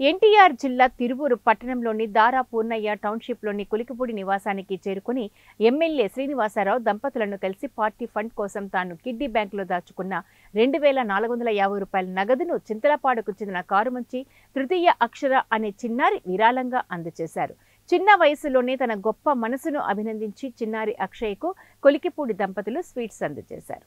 ఎన్టీఆర్ జిల్లా తిరువూరు పట్టణంలోని దారా పూర్ణయ్య టౌన్షిప్లోని కులికిపూడి నివాసానికి చేరుకుని ఎమ్మెల్యే శ్రీనివాసరావు దంపతులను కలిసి పార్టీ ఫండ్ కోసం తాను కిడ్డీ బ్యాంకులో దాచుకున్న రెండు వేల నాలుగు వందల యాభై రూపాయల నగదును చింతలపాడుకు చెందిన కారుమంచి తృతీయ అక్షర అనే చిన్నారి విరాళంగా అందజేశారు. చిన్న వయసులోనే తన గొప్ప మనసును అభినందించి చిన్నారి అక్షయ్కు కొలికిపూడి దంపతులు స్వీట్స్ అందజేశారు.